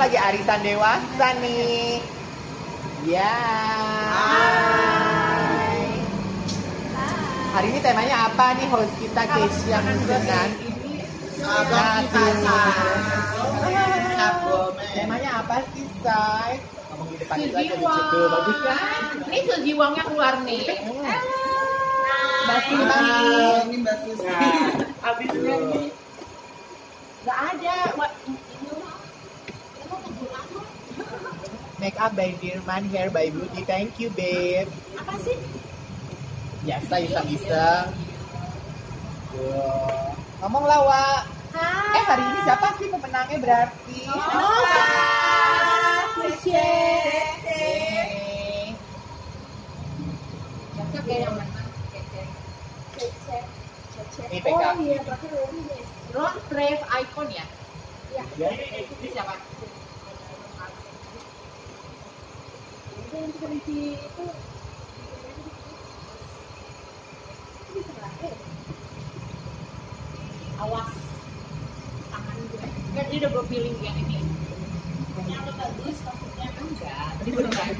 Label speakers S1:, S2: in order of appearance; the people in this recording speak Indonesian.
S1: lagi arisan dewasa nih. Ya. Hai. Hari ini temanya apa nih host kita Keisha Musunan?
S2: Abang kita
S1: Temanya apa sih, Say? Ngomong di depan itu aja lucu bagus kan?
S3: Ini Suzy Wongnya keluar nih.
S1: Mbak Suzy.
S2: ini Mbak
S1: Make up by Dirman, hair by Beauty. Thank you, babe.
S3: Apa sih?
S1: Biasa iseng-iseng. Tuh. Ngomong lah, Wak.
S3: Hai.
S1: Eh, hari ini siapa sih pemenangnya berarti?
S3: Nova. Cece. Cocok ya yang menang. Cece.
S1: Ini PK.
S3: Oh iya, berarti Road Brave Icon ya?
S1: Ya.
S3: Ini siapa? Awas tangan gue. Kan dia udah gue pilih yang ini. Yang bagus maksudnya enggak. Tadi belum punya.